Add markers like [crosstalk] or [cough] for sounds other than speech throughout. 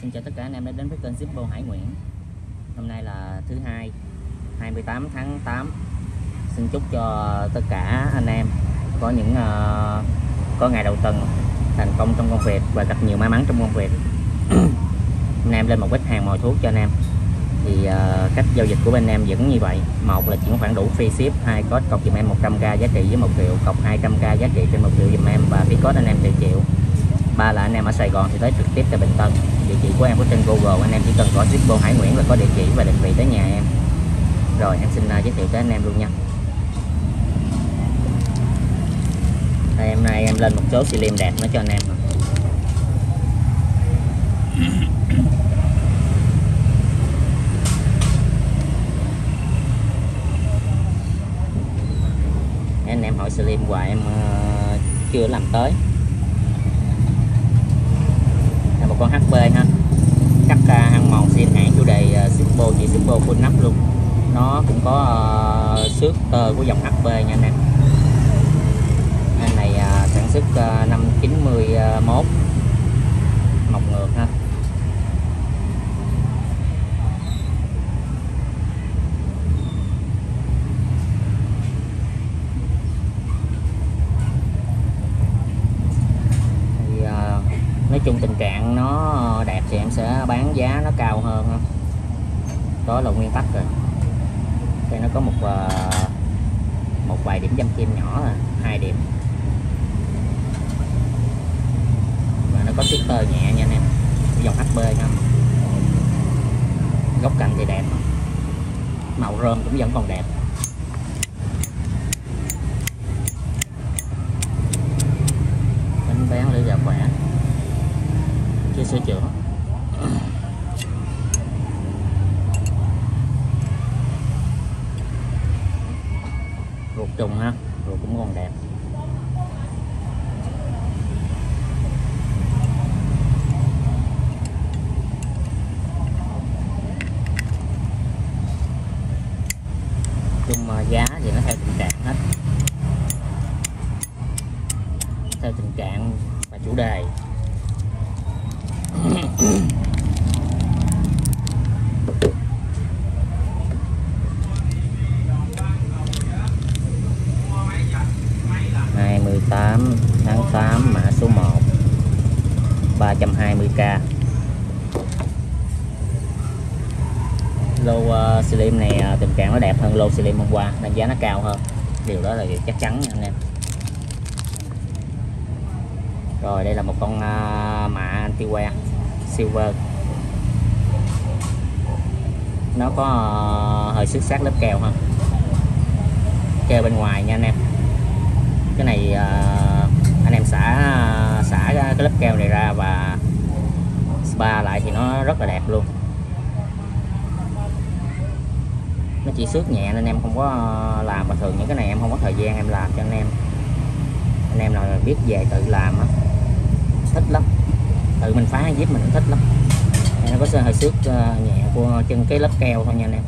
Xin chào tất cả anh em đã đến với kênh Zippo Hải Nguyễn. Hôm nay là thứ hai 28 tháng 8 Xin chúc cho tất cả anh em có những uh, có ngày đầu tuần thành công trong công việc và gặp nhiều may mắn trong công việc. [clears throat] Anh em lên một ít hàng mồi thuốc cho anh em. Thì uh, cách giao dịch của bên em vẫn như vậy. Một là chuyển khoản đủ free ship hai code cọc dùm em 100k giá trị với 1 triệu cọc 200k giá trị trên 1 triệu dùm em và phí code anh em từ triệu ba là anh em ở Sài Gòn thì tới trực tiếp tại Bình Tân. Địa chỉ của em có trên Google anh em chỉ cần có Zippo Hải Nguyễn là có địa chỉ và định vị tới nhà em. Rồi em xin à, giới thiệu tới anh em luôn nha. Đây, hôm nay em lên một số xì đẹp nó cho anh em. Anh em hỏi slim hoài em uh, chưa làm tới là một con HP ha. Cắt uh, à, hăng mòn xin hãng chủ đề uh, chỉ Simple full nắp luôn. Nó cũng có uh, xước tơ của dòng HP nha anh em. Anh này uh, sản xuất uh, năm 91 mọc ngược ha thì uh, nói chung tình trạng nó đẹp thì em sẽ bán giá nó cao hơn. Đó là nguyên tắc rồi. Đây nó có một ờ, một vài điểm dăm kim nhỏ là hai điểm. Và nó có tiết tơ nhẹ nha anh em. Dòng HP nha. Góc cạnh thì đẹp. Màu rơm cũng vẫn còn đẹp bánh bán để giờ khỏe chưa 8 tháng 8 mã số 1 320k lô uh, slim này uh, tình trạng nó đẹp hơn lô slim hôm qua nên giá nó cao hơn. Điều đó là chắc chắn anh em. Rồi đây là một con ờ, mã mạ antiware silver. Nó có hơi xước xác lớp keo ha keo bên ngoài nha anh em cái này uh, anh em xả xả cái lớp keo này ra và spa lại thì nó rất là đẹp luôn. Nó chỉ xước nhẹ nên em không có làm mà thường những cái này em không có thời gian em làm cho anh em. Anh em nào biết về tự làm á thích lắm. Tự mình phá giúp mình cũng thích lắm. Nó có hơi xước ờ, nhẹ của chân cái lớp keo thôi nha anh em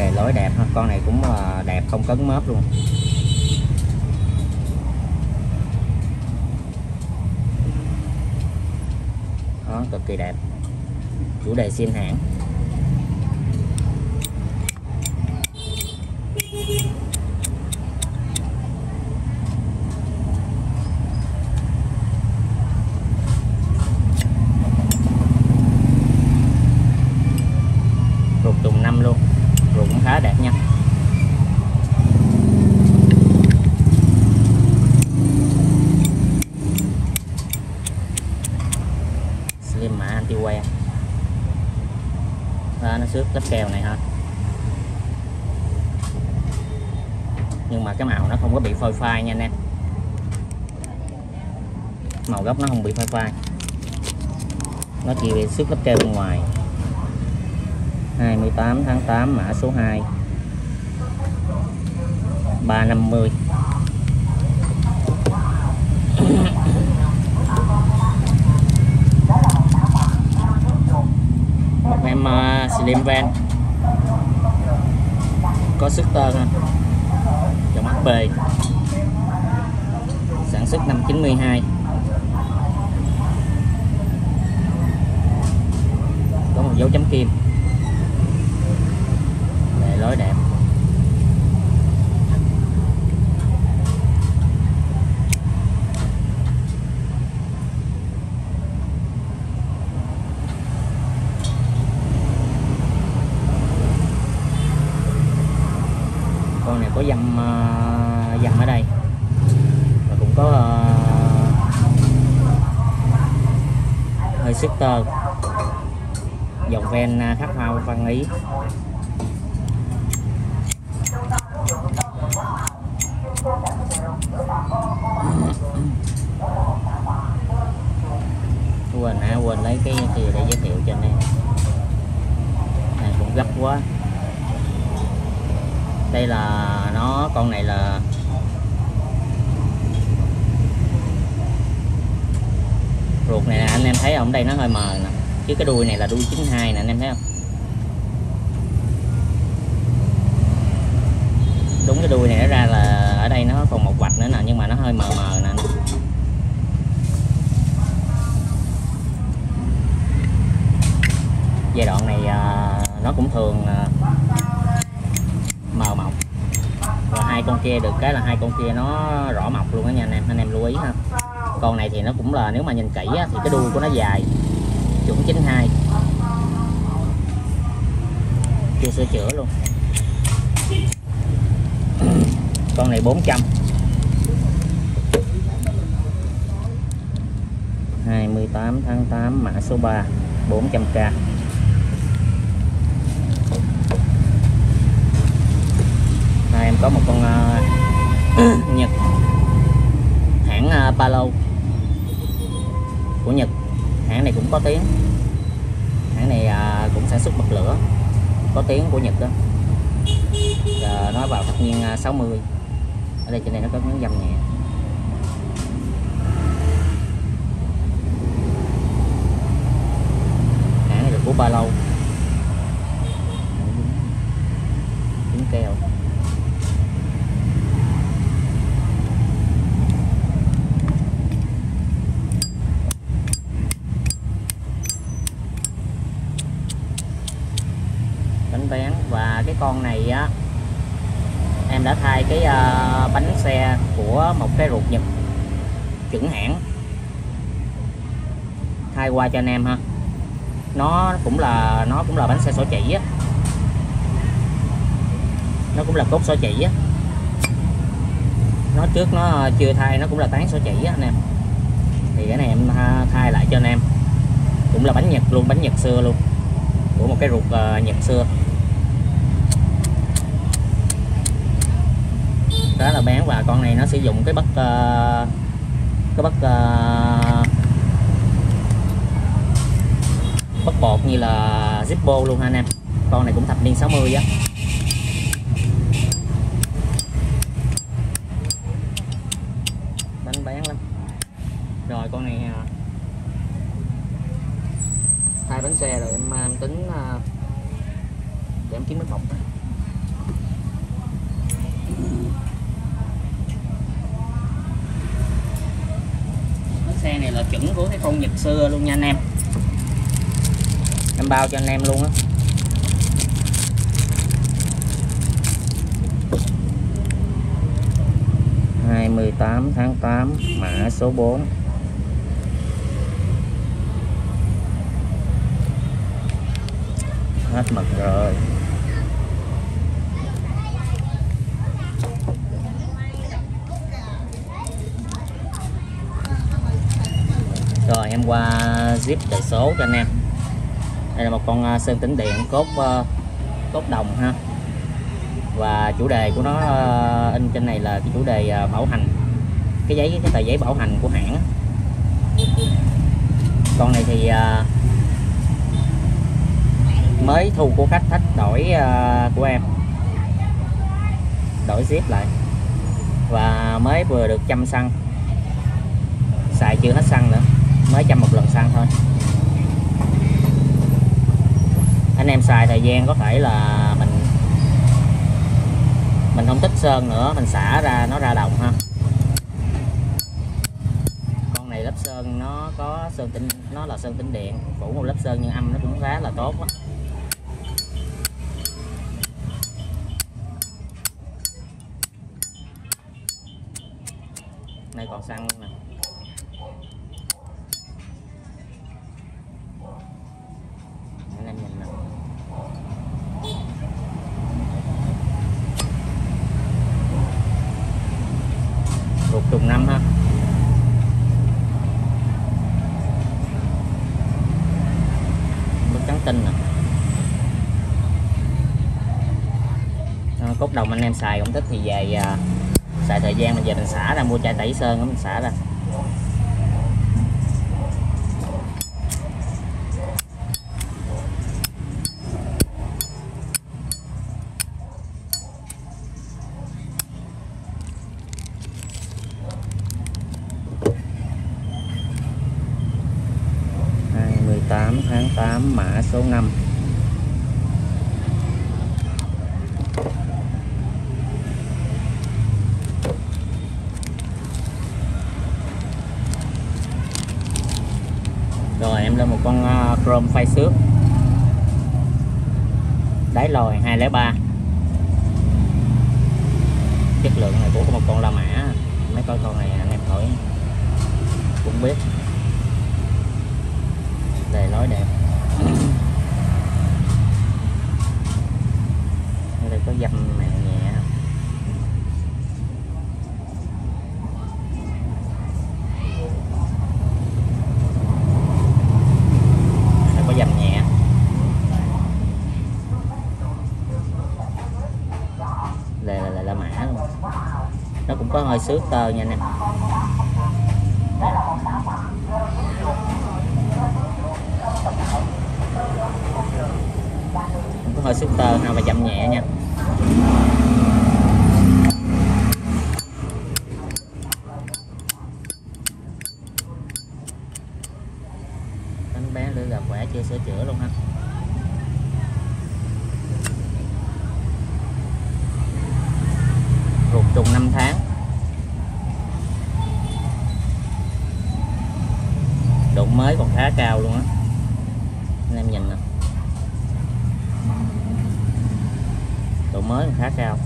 về lối đẹp ha. Con này cũng ờ, đẹp không cấn mớp luôn. Đó, cực kỳ đẹp. Chủ đề xin hãng ruột trùng năm luôn ruột cũng khá đẹp nha slim mã anti wear đó, nó xước lớp keo này ha nhưng mà cái màu nó không có bị phôi phai nha anh em màu gốc nó không bị phai phai. Nó chỉ bị xước lớp keo bên ngoài. 28 tháng 8 mã số 2 350 một em uh, slim van. Có sức tơ ha dòng HP sản xuất năm 92 dấu chấm kim. Để lối đẹp. Con này có dầm ờ, dầm ở đây. Và cũng có ờ, hơi sức tơ dòng ven à, khắc hoa văn ý. Quên à quên lấy cái kia để giới thiệu cho anh em. Này, cũng gấp quá. Đây là, nó, con này là ruột này anh em thấy không? Đây nó hơi mờ nè chứ cái đuôi này là đuôi 92 nè anh em thấy không? Đúng cái đuôi này nó ra là ở đây nó còn một vạch nữa nè nhưng mà nó hơi mờ mờ nè giai đoạn này à, nó cũng thường à, mờ mọc. Và hai con kia được cái là hai con kia nó rõ mọc luôn đó nha anh em anh em lưu ý ha. Con này thì nó cũng là nếu mà nhìn kỹ á, thì cái đuôi của nó dài chuẩn 92 chưa sửa chữa luôn. Con này 400 28 tháng 8 mã số 3 400k Đây, em có một con uh, Nhật. Hãng uh, Palo. Của Nhật hãng này cũng có tiếng. Hãng này à, cũng sản xuất bật lửa. Có tiếng của Nhật đó. À, nó vào tất nhiên 60 ở đây trên này nó có miếng dầm nhẹ. Hãng này là của ba lâu keo bánh bén và cái con này á em đã thay cái uh, bánh xe của một cái ruột nhật chuẩn hãng thay qua cho anh em ha. Nó cũng là nó cũng là bánh xe sổ chỉ á. Nó cũng là cốt sổ chỉ á. Nó trước nó chưa thay nó cũng là tán sổ chỉ á anh em. Thì cái này em thay lại cho anh em. Cũng là bánh nhật luôn bánh nhật xưa luôn. Của một cái ruột uh, nhật xưa. Đó là bán và con này nó sử dụng cái bất uh, cái bất uh, bất bột như là Zippo luôn ha anh em. Con này cũng thập niên 60 á. Đánh bán lắm. Rồi con này à, hai bánh xe rồi em, à, em tính à, để em kiếm bánh bọc bánh xe này là chuẩn của cái con nhật xưa luôn nha anh em bao cho anh em luôn á. Hai mươi tám tháng tám, mã số bốn. Hết mật rồi. Rồi, em qua zip tài số cho anh em đây là một con à, sơn tĩnh điện cốt à, cốt đồng ha. Và chủ đề của nó à, in trên này là cái chủ đề bảo hành, cái giấy, cái tờ giấy bảo hành của hãng. Con này thì mới thu của khách thách đổi của em, đổi zip lại. Và mới vừa được chăm xăng xài chưa hết xăng nữa, mới chăm một lần xăng thôi anh em xài thời gian có thể là mình mình không tích sơn nữa, mình xả ra, nó ra đồng ha con này lớp sơn nó có sơn tĩnh nó là sơn tĩnh điện, phủ một lớp sơn nhưng âm nó cũng khá là tốt đó. Nước nè cốt đồng anh em xài cũng thích thì về à, xài thời gian mình về mình xả ra mua chai tẩy sơn mình xả ra hai mươi tám tháng 8 mã số 5 rồi em lên một con uh, xước đáy lồi 203 chất lượng này của một con La Mã mấy con con này anh em hỏi cũng biết đề lối đẹp ở đây có dăm mạng nhẹ đây có dăm nhẹ là, là, là, là mã luôn. Nó cũng có hơi xước tơ nha anh em. Cũng có hơi xước tơ nào mà chậm nhẹ nha. Bánh bé lưỡi gà khỏe chưa sửa chữa luôn ha ruột trùng 5 tháng độ mới còn khá cao luôn á anh em nhìn nè độ mới còn khá cao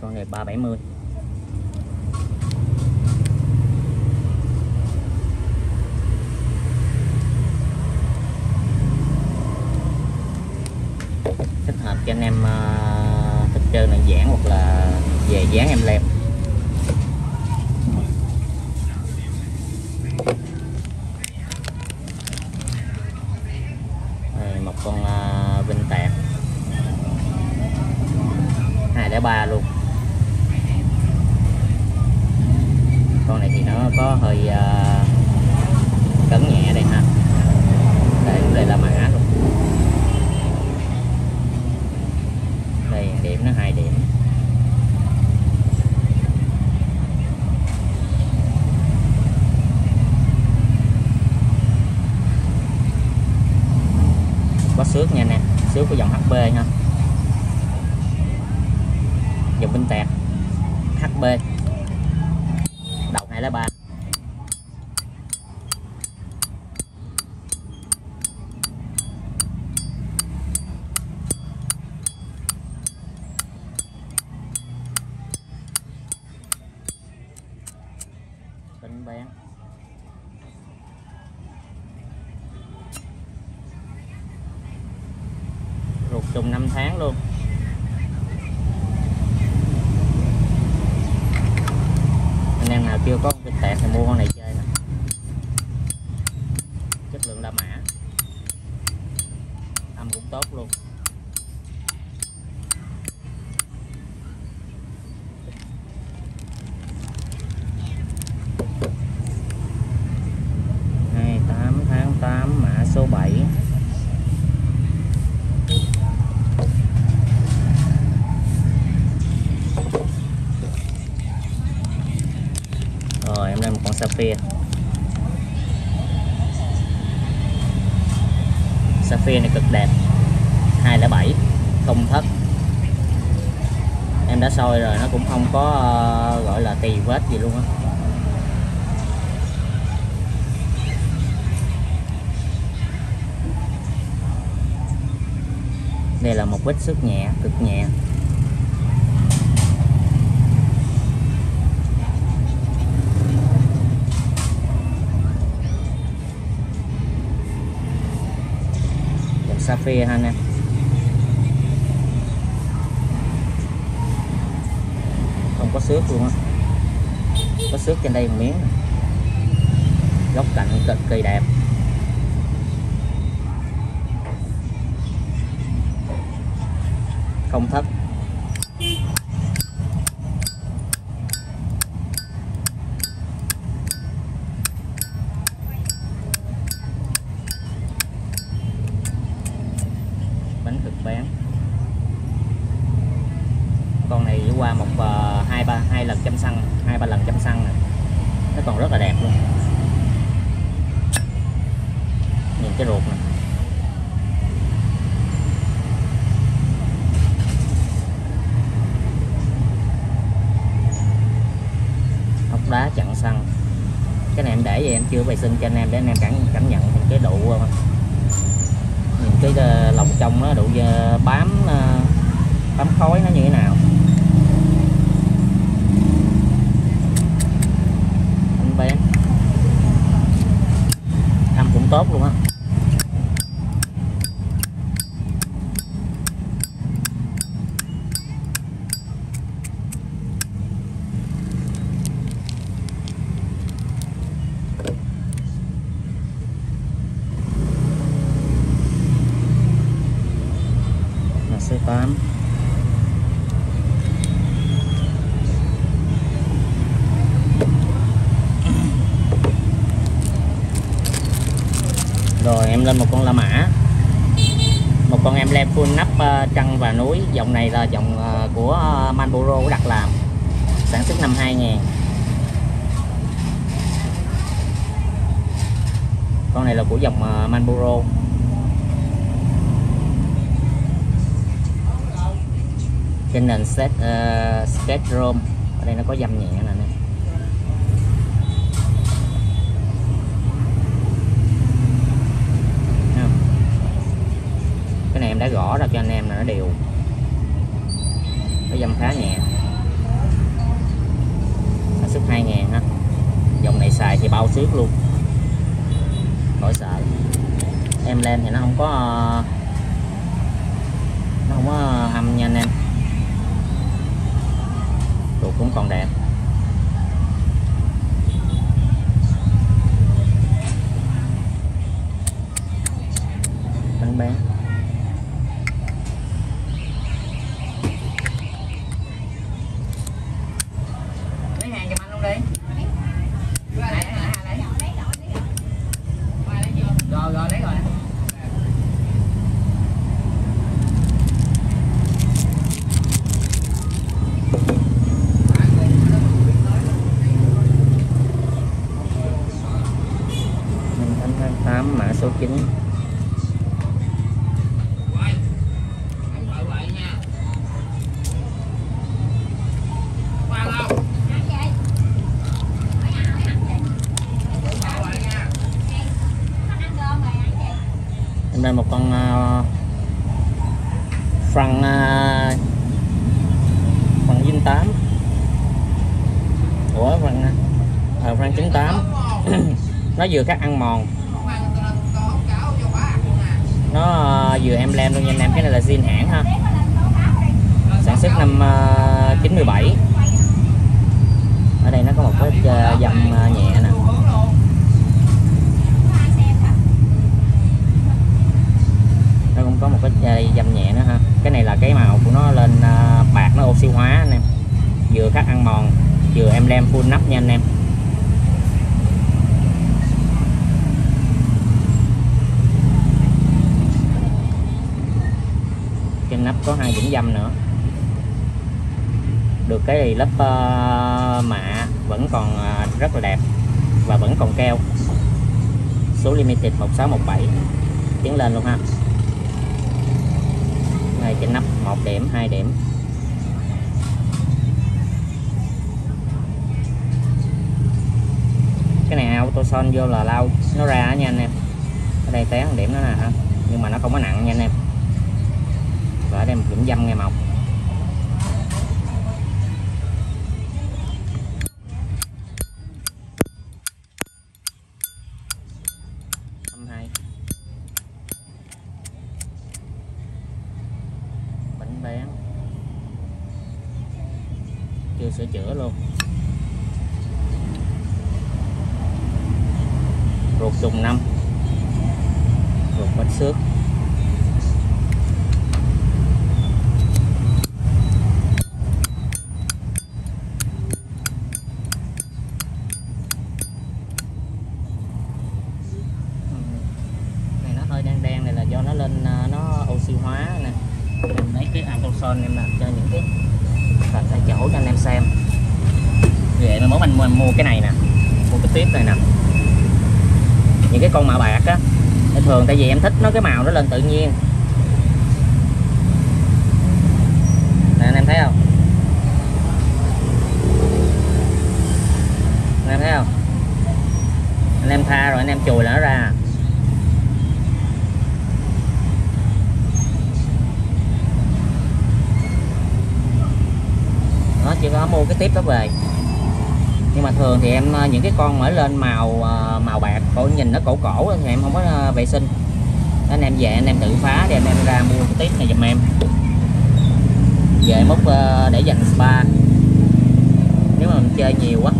con này 370 thích hợp cho anh em uh, thích chơi này dán hoặc là về dán em lem Đây, một con uh, vinh tạc hai để ba luôn con này thì nó có hơi uh, cấn nhẹ đây ha đây đây là mã luôn đây điểm nó hai điểm có xước nha nè xước của dòng HP ha dòng binh tẹt HB đầu 203 tính bán ruột trùng 5 tháng luôn kêu chưa có cái tẹt thì mua con này chơi nè. Chất lượng La Mã. Âm cũng tốt luôn hai tám tháng 8 mã số 7 sapphire sapphire này cực đẹp 207 không thất em đã soi rồi nó cũng không có uh, gọi là tì vết gì luôn á. Đây là một vết xước nhẹ cực nhẹ. Sapphire ha anh em? Có xước luôn á. Có xước trên đây một miếng. Góc cạnh cực kỳ đẹp. Không thấp bánh cực bán con này qua một uh, hai ba hai lần chăm xăng hai ba lần chăm xăng này. nó còn rất là đẹp luôn nhìn cái ruột này ốc đá chặn xăng cái này em để vậy xin cho anh em để anh em cảm cảm nhận cái độ uh, nhìn cái uh, lòng trong nó độ uh, bám uh, bám khói nó như thế nào anh bé âm cũng tốt luôn á 8 rồi, em lên một con la mã. Một con em lem full nắp ờ, trăng và núi. Dòng này là dòng ờ, của ờ, Manboro của đặt làm sản xuất năm 2000 con này là của dòng Manboro trên nền set ờ, uh, sketch chrome ở đây nó có dăm nhẹ nè nè. Cái này em đã gõ ra cho anh em là nó đều. Nó dăm khá nhẹ. Sản xuất 2 ngàn ha dòng này xài thì bao xước luôn. Khỏi sợ em lên thì nó không có ờ, nó không có âm nha anh em cũng còn đẹp. Bánh bán lấy hàng cho anh luôn đi rồi rồi lấy rồi Năm tháng tháng 8 mã số 9 em đây một con uh, phần uh, phần dinh 8 ủa phần uh, phần 98 nó vừa cắt ăn mòn. Nó ờ, vừa em lem luôn nha anh em cái này là zin hãng ha. Sản xuất năm ờ, uh, 97 ở đây nó có một cái uh, dầm uh, nhẹ nè. Nó cũng có một cái dầm nhẹ nữa ha. Cái này là cái màu của nó lên bạc nó oxy hóa anh em. Vừa cắt ăn mòn vừa em lem full nắp nha anh em. Có hai vĩnh dâm nữa. Được cái thì lớp uh, mạ vẫn còn uh, rất là đẹp và vẫn còn keo. Số limited 1617 tiến lên luôn ha. Này trên nắp một điểm hai điểm. Cái này auto son vô là lau nó ra nha anh em. Ở đây té điểm nữa nè ha. Nhưng mà nó không có nặng nha anh em và ở đây một điểm dâm nghe mọc âm hai. Bánh bén chưa sửa chữa luôn ruột trùng năm ruột bánh xước này nó hơi đen đen này là do nó lên à, nó oxy hóa nè. Em lấy cái autoson em làm cho những cái phần tại chỗ cho anh em xem. Vậy mà mốt anh mua, mua cái này nè mua cái tiếp này nè. Những cái con mạ bạc á thường tại vì em thích nó cái màu nó lên tự nhiên. Nè anh em thấy không? Anh em thấy không? Anh em tha rồi anh em chùi nó ra. Chưa có mua cái tiếp đó về. Nhưng mà thường thì em à, những cái con mở lên màu à, màu bạc, cổ nhìn nó cổ cổ thì em không có à, vệ sinh. Anh em về anh em tự phá để anh em ra mua cái tiếp này giùm em. Về múc để dành spa. Nếu mà mình chơi nhiều quá,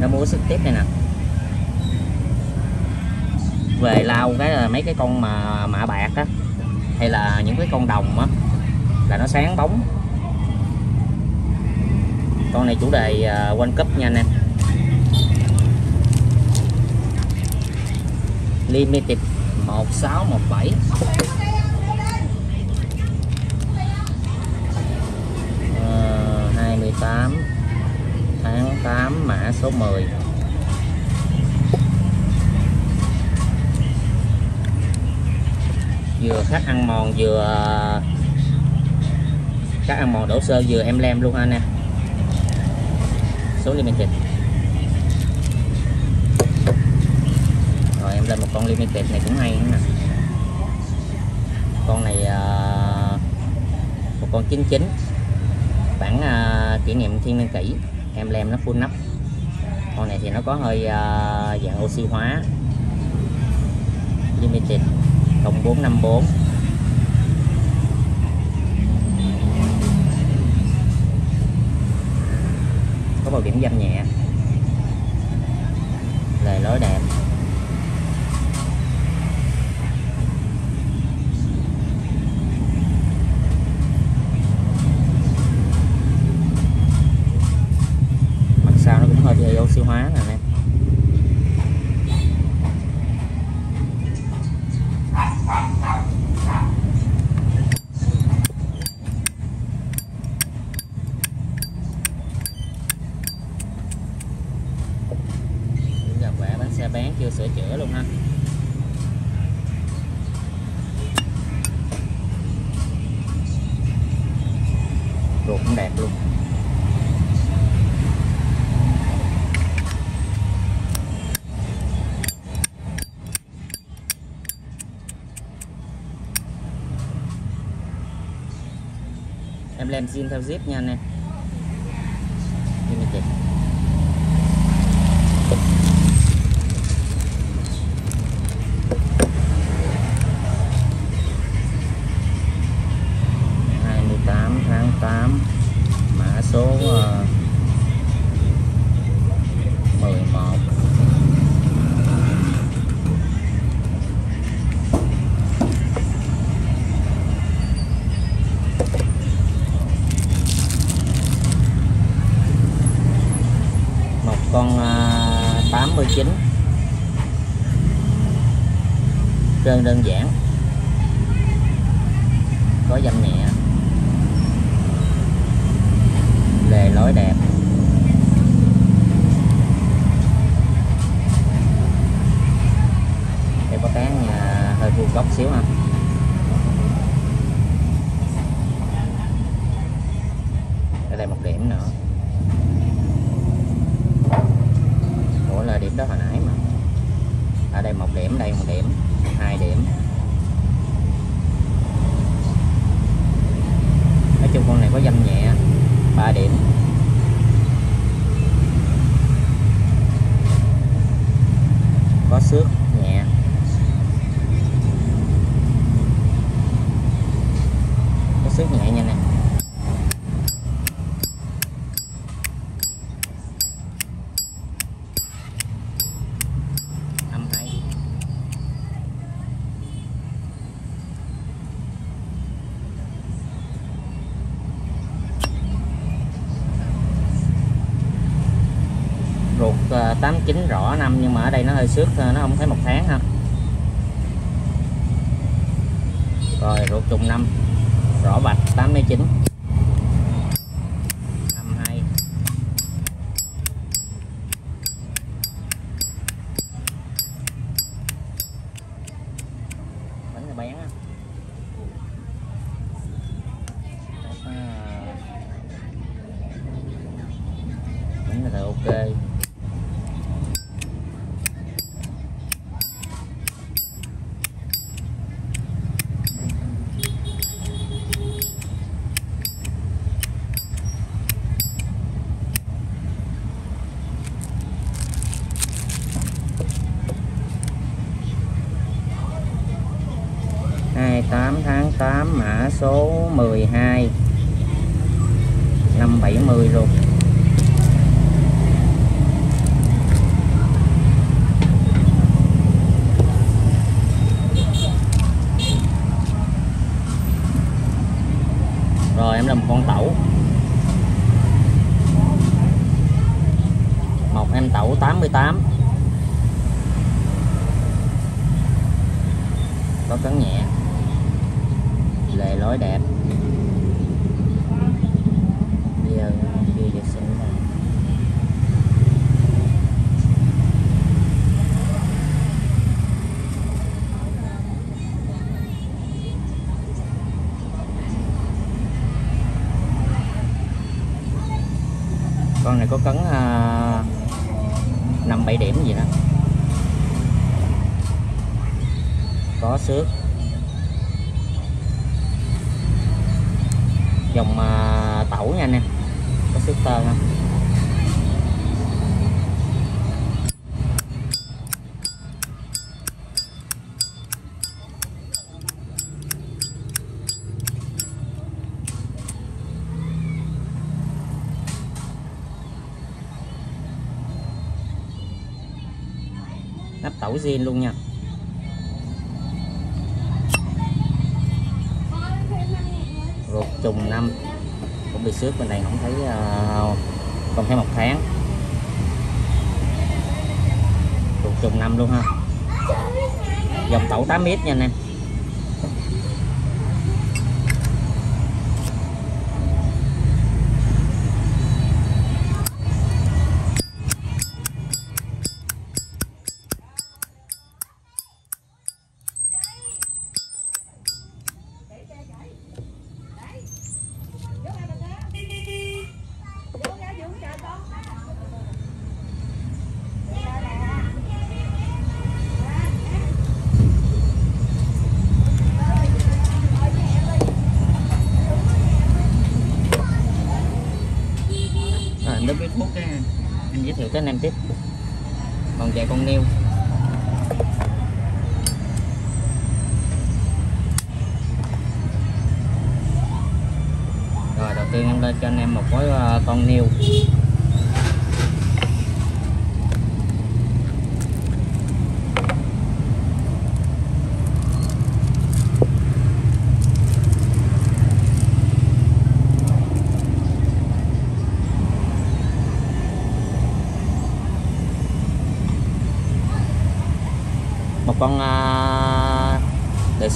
ra mua cái tiếp này nè. Về lau cái là mấy cái con mà mạ bạc á, hay là những cái con đồng á, là nó sáng bóng con này chủ đề uh, World Cup nha anh em. Limited 1617 uh, 28 tháng 8 mã số 10 vừa khách ăn mòn vừa à, các ăn mòn đổ sơ vừa em lem luôn anh em số limited rồi em lên một con limited này cũng hay nè. Con này uh, một con 99 bản uh, kỷ niệm thiên niên kỷ. Em lem nó full nắp. Con này thì nó có hơi uh, dạng oxy hóa. Limited 0454 có bảo điểm dâm nhẹ. Lề lối đẹp. Bán, chưa sửa chữa luôn ha. Ruột cũng đẹp luôn. Em làm zin theo zip nha anh em. đơn đơn giản. Có dâm nhẹ. Lề lối đẹp. Đây có tán à, hơi vuông góc xíu ha. 89 rõ năm, nhưng mà ở đây nó hơi xước ờ, nó không thấy một tháng ha. Rồi, ruột trùng năm, rõ bạch 89 52 bánh là bén á bánh là ok. Số 12 năm 70 luôn con này có cấn à, năm bảy điểm gì đó. Có xước. Dòng à, tẩu nha anh em. Có xước tơ không 6 zin luôn nha. Ruột trùng năm. Cũng bị xước bên này không thấy ờ, không thấy một tháng. Ruột trùng năm luôn ha. Dòng tẩu 8 mét nha anh em.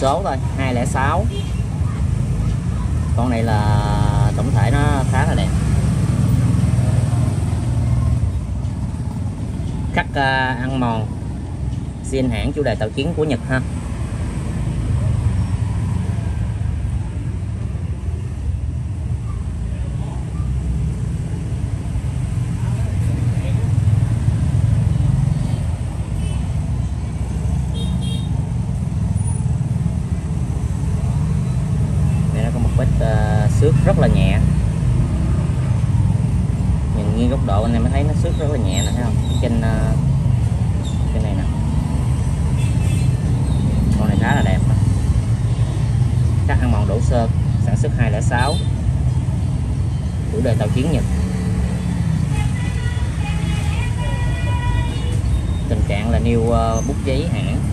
Số thôi 206 con này là tổng thể nó khá là đẹp. Khắc uh, ờ, ăn mòn. Xin hãng chủ đề tàu chiến của Nhật ha. rất là nhẹ. Nhìn nghiêng góc độ anh em mới thấy nó xước rất là nhẹ nè thấy không? Trên ờ, uh, trên này nè. Con này khá là đẹp đó. các ăn mòn đổ sơ sản xuất 206 chủ đề tàu chiến nhật. Tình trạng là nêu ờ, bút giấy hãng.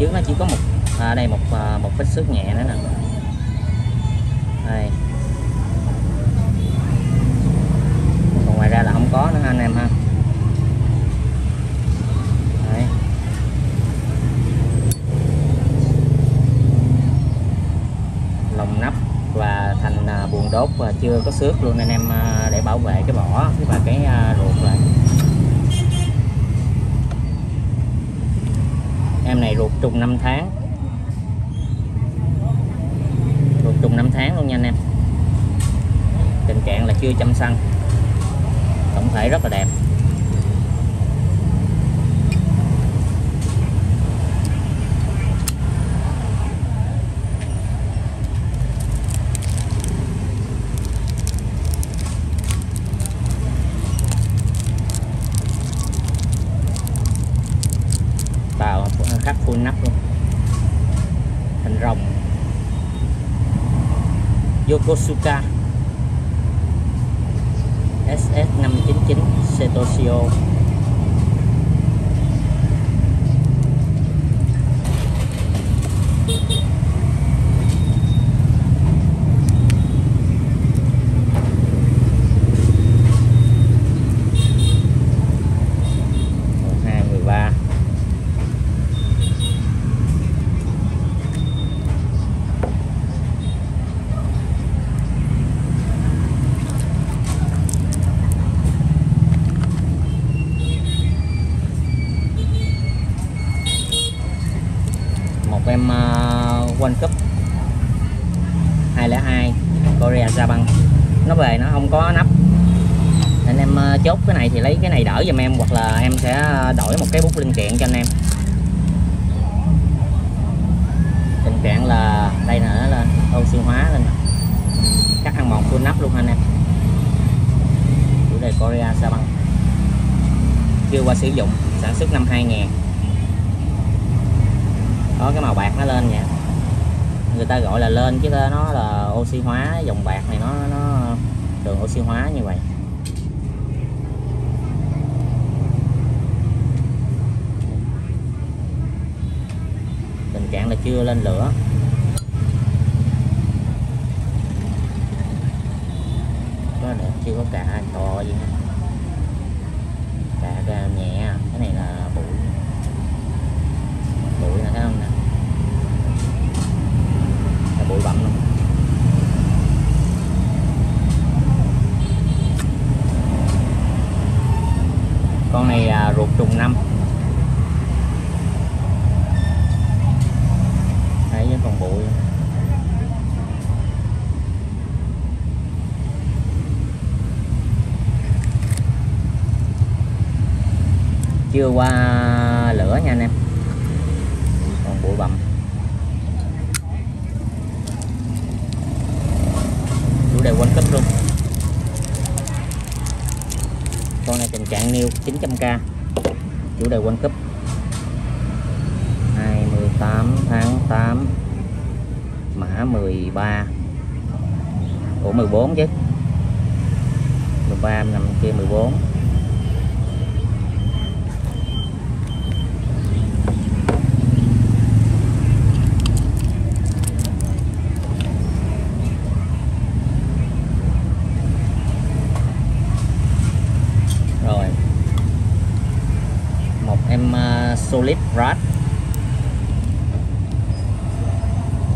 Trước nó chỉ có một à, đây một à, một vết xước nhẹ nữa nè. Đây. Còn ngoài ra là không có nữa ha anh em ha. Đấy. lồng nắp và thành à, buồng đốt và chưa có xước luôn anh em à, để bảo vệ cái vỏ và cái à, ruột lại em này ruột trùng 5 tháng. Ruột trùng 5 tháng luôn nha anh em. Tình trạng là chưa chăm xăng tổng thể rất là đẹp tàu khắc full nắp luôn thành rồng Yokosuka SS599 Setosio một hai mười ba một em uh, World Cup 202 Korea Japan nó về nó không có nắp anh em uh, chốt cái này thì lấy cái này đỡ giùm em, hoặc là em sẽ ờ, đổi một cái bút linh kiện cho anh em. Tình trạng là, đây nữa là oxy hóa lên cắt ăn mòn full nắp luôn anh em. Chủ đề Korea sa băng. Chưa qua sử dụng, sản xuất năm 2000 có cái màu bạc nó lên nha người ta gọi là lên, chứ nó là oxy hóa dòng bạc này, nó nó đường oxy hóa như vậy tình trạng là chưa lên lửa. Có đẹp chưa có cả to gì hết. Cả nhẹ cái này là bụi. Bụi là thấy không nè? Là bụi bặm luôn. Con này à, ruột trùng năm thấy với còn bụi chưa qua lửa nha anh em. Còn bụi bặm. Chủ đầy quanh cấp luôn. Con này tình trạng nêu 900k chủ đề quanh cấp. 28 tháng 8 mã 13 của 14 chứ. 13 nằm kia 14 rồi một em uh, solid rod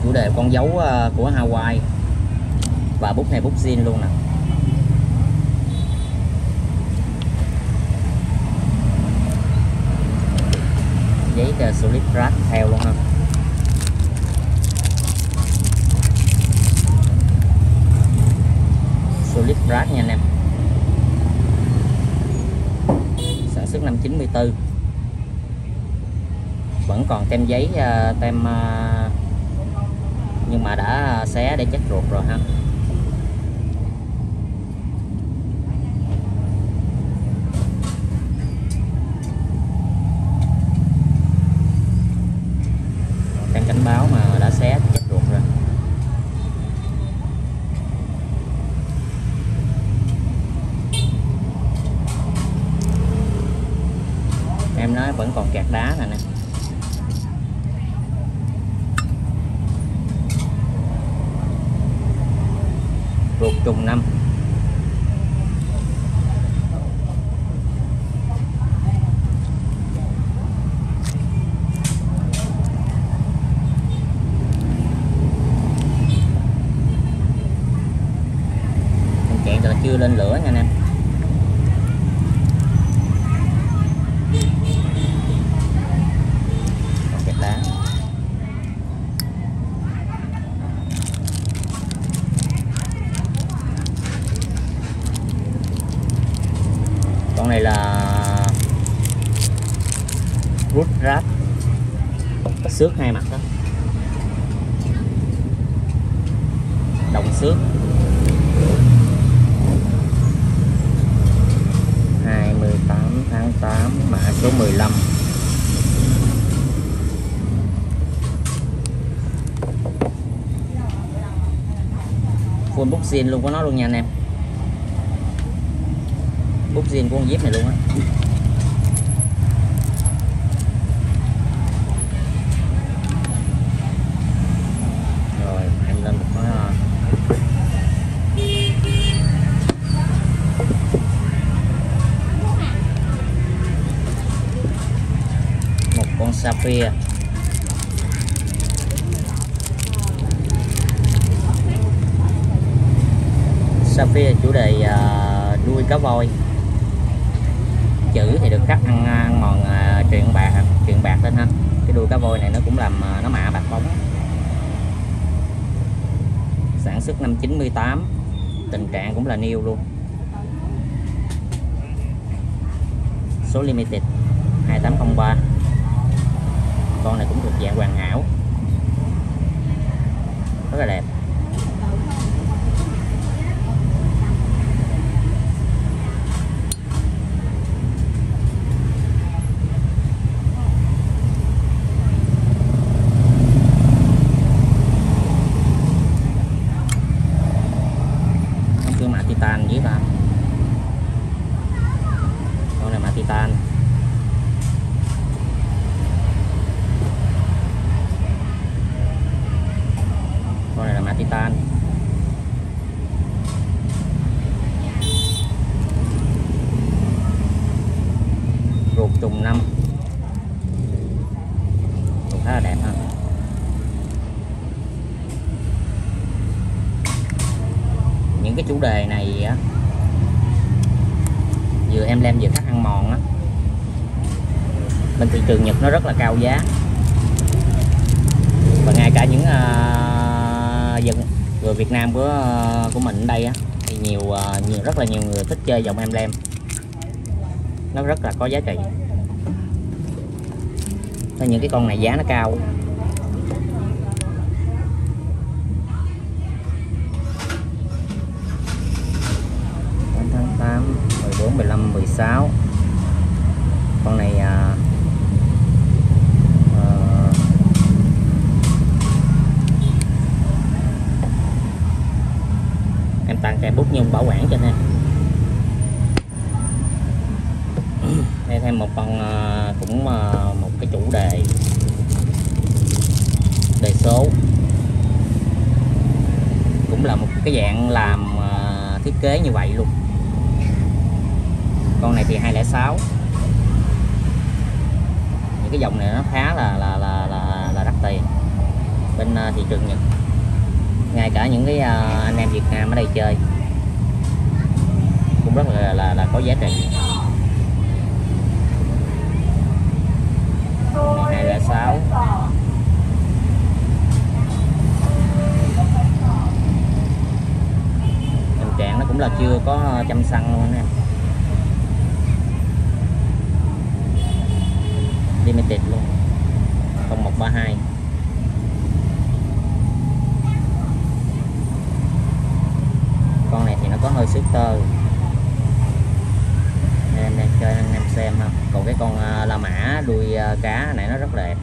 chủ đề con dấu ờ, của Hawaii. Và bút này bút zin luôn nè. Giấy slip solid theo luôn ha. Slip rod nha anh em. Sản xuất năm 94 vẫn còn tem giấy ờ, tem ờ, nhưng mà đã xé để chất ruột rồi ha. Đang cảnh báo mà đã xé chất ruột rồi em nói vẫn còn kẹt đá nè nè ruột trùng năm tình trạng là chưa lên lửa nha anh em còn kẹt đá con này là rút ráp xước hai mặt đó đồng xước 28 tháng 8 mã số 15 full bút zin luôn của nó luôn nha anh em. Bút zin của con jeep này luôn á. Khuya sapphire chủ đề uh, nuôi cá voi. Chữ thì được khắc ăn, ăn mòn uh, truyện bạc truyện bạc lên ha. Cái đuôi cá voi này nó cũng làm uh, nó mạ bạc bóng. Sản xuất năm 98 tình trạng cũng là new luôn. Số limited 2803 con này cũng thuộc dạng hoàn hảo. Rất là đẹp Nó kêu mạ titan với ta con này mạ titan con này là mạ titan ruột trùng năm ruột khá là đẹp ha những cái chủ đề này á vừa em lem vừa khắc ăn mòn á bên thị trường Nhật nó rất là cao giá. Và ngay cả những uh, dân người Việt Nam của à, của mình ở đây á thì nhiều, uh, nhiều rất là nhiều người thích chơi dòng emblem nó rất là có giá trị. Nên những cái con này giá nó cao. Tháng 8 14 15 16 con này à, ờ, em tặng kèm bút nhung bảo quản cho anh [coughs] em đây thêm một con à, cũng à, một cái chủ đề. Đề số. Cũng là một cái dạng làm à, thiết kế như vậy luôn. Con này thì 206 những cái dòng này nó khá là là là là, là đắt tiền. Bên thị trường Nhật. Ngay cả những cái anh em Việt Nam ở đây chơi cũng rất là là, là có giá trị. Con này 206 tình trạng nó cũng là chưa có chăm xăng luôn anh em limited luôn. 0132 con này thì nó có hơi xước tơ cho anh em xem ha. Còn cái con à, la mã đuôi à, cá này nó rất đẹp.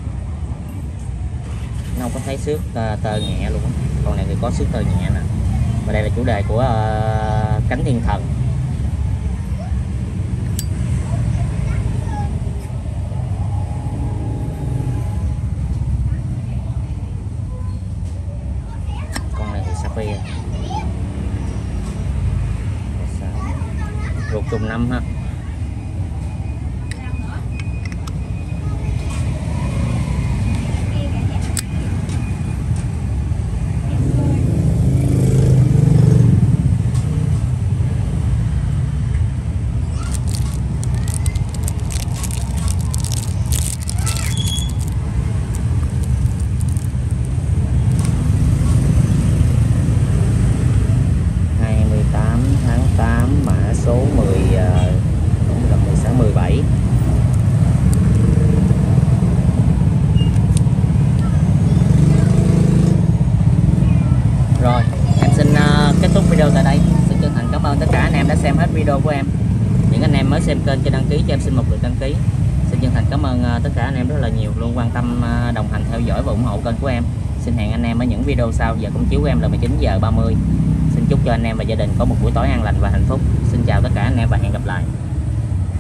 Nó không có thấy xước à, tơ, nhẹ luôn con này thì có xước tơ nhẹ nè. Và đây là chủ đề của cánh thiên thần. Con này thì sapphire ruột trùng năm ha ngày 18 tháng 8 mã số 10 ờ, cũng là 16 17 rồi em xin ờ, kết thúc video tại đây xin chân thành cảm ơn tất cả anh em đã xem hết video của em những anh em mới xem kênh cho đăng ký cho em xin một lượt đăng ký xin chân thành cảm ơn ờ, tất cả anh em rất là nhiều luôn quan tâm ờ, đồng hành theo dõi và ủng hộ kênh của em xin hẹn anh em ở những video sau giờ công chiếu của em là 19 giờ 30 xin chúc cho anh em và gia đình có một buổi tối an lành và hạnh phúc. Xin chào tất cả anh em và hẹn gặp lại.